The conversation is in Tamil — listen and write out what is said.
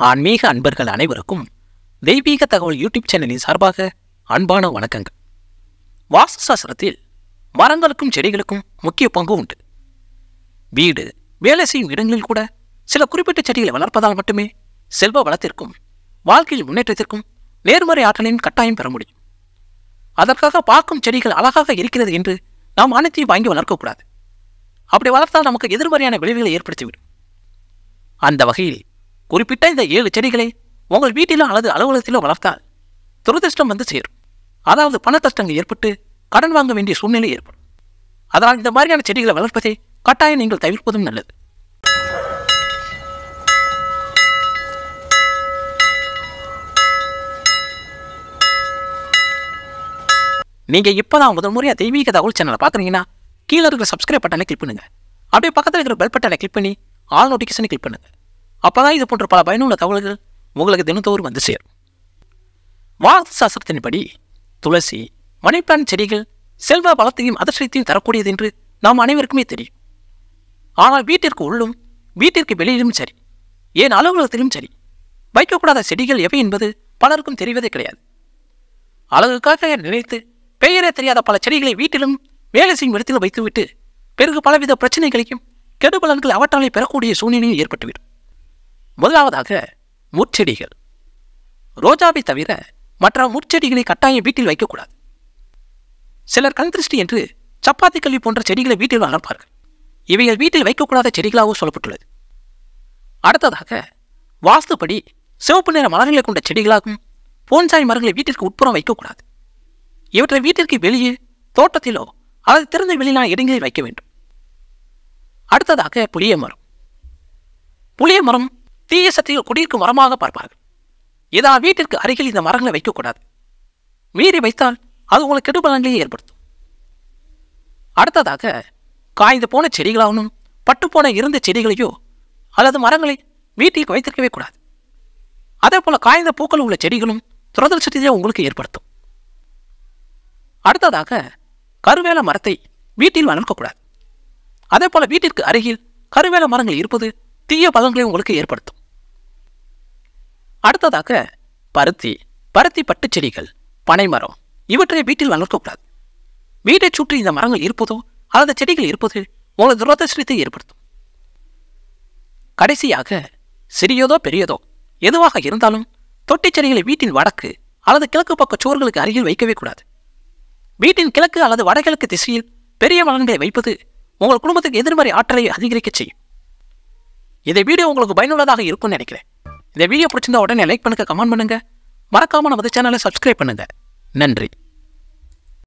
ஆன்மீக அன்பர்கள் அனைவருக்கும் தெய்வீக தகவல் யூடியூப் சேனலின் சார்பாக அன்பான வணக்கங்கள். வாஸ்து சாஸ்திரத்தில் மரங்களுக்கும் செடிகளுக்கும் முக்கிய பங்கு உண்டு. வீடு வேலை செய்யும் இடங்களில் கூட சில குறிப்பிட்ட செடிகளை வளர்ப்பதால் மட்டுமே செல்வ வளத்திற்கும் வாழ்க்கையில் முன்னேற்றத்திற்கும் நேர்மறை ஆற்றலின் கட்டாயம் பெற முடியும். அதற்காக பார்க்கும் செடிகள் அழகாக இருக்கிறது என்று நாம் அனைத்தையும் வாங்கி வளர்க்கக்கூடாது. அப்படி வளர்த்தால் நமக்கு எதிர்மறையான விளைவுகளை ஏற்படுத்திவிடும். அந்த வகையில் குறிப்பிட்ட இந்த ஏழு செடிகளை உங்கள் வீட்டிலோ அல்லது அலுவலகத்திலோ வளர்த்தால் துரதிர்ஷ்டம் வந்து சேரும். அதாவது பணக்கஷ்டங்கள் ஏற்பட்டு கடன் வாங்க வேண்டிய சூழ்நிலை ஏற்படும். அதனால் இந்த மாதிரியான செடிகளை வளர்ப்பதை கட்டாயம் நீங்கள் தவிர்ப்பதும் நல்லது. நீங்க இப்பதான் முதல் முறையா தெய்வீக தகவல் சேனலை பார்க்குறீங்கன்னா கீழே இருக்கிற சப்ஸ்கிரைப் பட்டனை கிளிக் பண்ணுங்க. அப்படியே பக்கத்தில் இருக்கிற பெல் பட்டனை கிளிக் பண்ணி ஆல் நோட்டிஃபிகேஷனை கிளிக் அப்போ தான் இது போன்ற பல பயனுள்ள தகவல்கள் உங்களுக்கு தினத்தோறும் வந்து சேரும். வாஸ்து சாஸ்திரத்தின்படி துளசி மணிப்பான் செடிகள் செல்வ பலத்தையும் அதிர்ஷ்டத்தையும் தரக்கூடியது என்று நாம் அனைவருக்குமே தெரியும். ஆனால் வீட்டிற்கு உள்ளும் வீட்டிற்கு வெளியிலும் சரி ஏன் அலுவலகத்திலும் சரி வைக்கக்கூடாத செடிகள் எவை என்பது பலருக்கும் தெரிவதே கிடையாது. அழகுக்காக நினைத்து பெயரே தெரியாத பல செடிகளை வீட்டிலும் வேலை செய்யும் இடத்திலும் வைத்துவிட்டு பிறகு பலவித பிரச்சனைகளையும் கெடுபலன்கள் அவற்றாலே பெறக்கூடிய சூழ்நிலையும் ஏற்பட்டுவிடும். முதலாவதாக முற்செடிகள் ரோஜாவை தவிர மற்ற முற்செடிகளை கட்டாயம் வீட்டில் வைக்கக்கூடாது. சிலர் கண் திருஷ்டி என்று சப்பாத்தி கல்வி போன்ற செடிகளை வீட்டில் வளர்ப்பார்கள். இவைகள் வீட்டில் வைக்கக்கூடாத செடிகளாகவும் சொல்லப்பட்டுள்ளது. அடுத்ததாக வாஸ்துப்படி சிவப்பு நிற மலர்களை கொண்ட செடிகளாகவும் போன்சாய் மரங்களை வீட்டிற்கு உட்புறம் வைக்கக்கூடாது. இவற்றை வீட்டிற்கு வெளியே தோட்டத்திலோ அல்லது திறந்த வெளியிலான இடங்களில் வைக்க வேண்டும். அடுத்ததாக புளிய மரம். புளிய மரம் தீய சக்திகள் குடியிருக்கும் மரமாக பார்ப்பார்கள். இதா வீட்டிற்கு அருகில் இந்த மரங்களை வைக்கக்கூடாது. மீறி வைத்தால் அது உங்களுக்கு கெடுபலங்களையே ஏற்படுத்தும். அடுத்ததாக காய்ந்து போன செடிகளாகவும் பட்டுப்போன இருந்த செடிகளையோ அல்லது மரங்களை வீட்டிற்கு வைத்திருக்கவே கூடாது. அதே போல காய்ந்த பூக்கள் உள்ள செடிகளும் துரதிருஷ்டத்தையே உங்களுக்கு ஏற்படுத்தும். அடுத்ததாக கருவேல மரத்தை வீட்டில் வளர்க்கக்கூடாது. அதே போல வீட்டிற்கு அருகில் கருவேல மரங்கள் இருப்பது தீய பலன்களை உங்களுக்கு ஏற்படுத்தும். அடுத்ததாக பருத்தி பருத்தி பட்டுச் செடிகள் பனைமரம் இவற்றை வீட்டில் வளர்க்கக்கூடாது. வீட்டைச் சுற்றி இந்த மரங்கள் இருப்பதோ அல்லது செடிகள் இருப்பது உங்களது துரதிருஷ்டத்தை ஏற்படுத்தும். கடைசியாக சிறியதோ பெரியதோ எதுவாக இருந்தாலும் தொட்டிச் செடிகளை வீட்டின் வடக்கு அல்லது கிழக்கு பக்க சுவர்களுக்கு அருகில் வைக்கவே கூடாது. வீட்டின் கிழக்கு அல்லது வடகிழக்கு திசையில் பெரிய மரங்களை வைப்பது உங்கள் குடும்பத்துக்கு எதிர்மறை ஆற்றலை அதிகரிக்கச் செய்யும். இதை வீடியோ உங்களுக்கு பயனுள்ளதாக இருக்கும்னு நினைக்கிறேன். இந்த வீடியோ பிடிச்சிருந்தா உடனே லைக் பண்ணுங்க கமெண்ட் பண்ணுங்க. மறக்காம நம்ம சேனலை சப்ஸ்கிரைப் பண்ணுங்க. நன்றி.